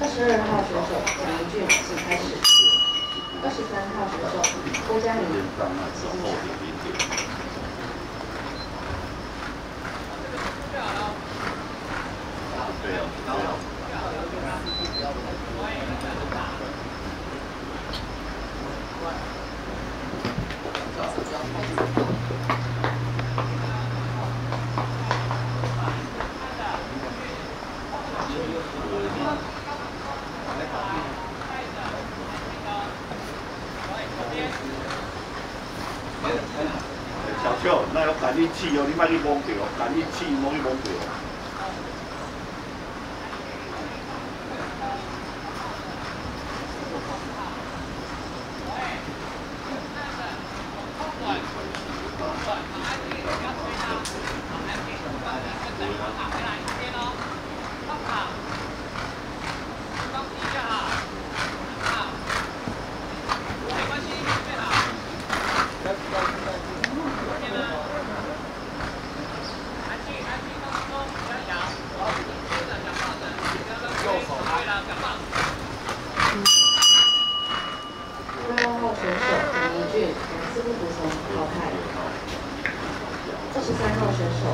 二十二号选手蒋明俊，请开始。二十三号选手郭嘉明，请进场。对啊，小小，那要赶紧吃药，你妈，你莫病哦，赶紧吃药，莫你莫病哦。二号选手李俊，誓不俯从，淘汰。三号选手。